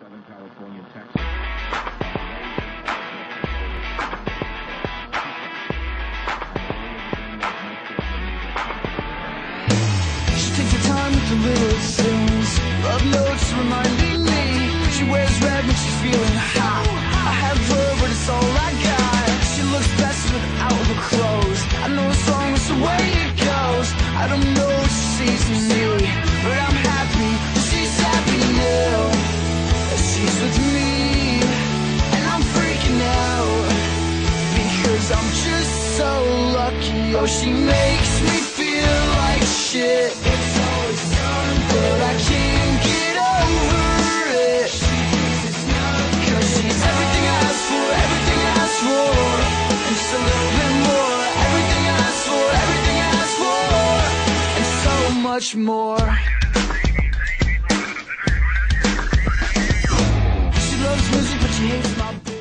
Southern California, Texas. She takes her time with the little things. Love notes reminding me. She wears red when she's feeling hot. I have her, but it's all I got. She looks best without her clothes. I know as long as the way it goes. I don't know what she sees in me, so lucky. Oh, she makes me feel like shit. It's always done, but I can't get over it. Cause she's everything I for, everything I for, and just a little bit more. Everything I for, everything I for, and so much more. She loves music, but she hates my.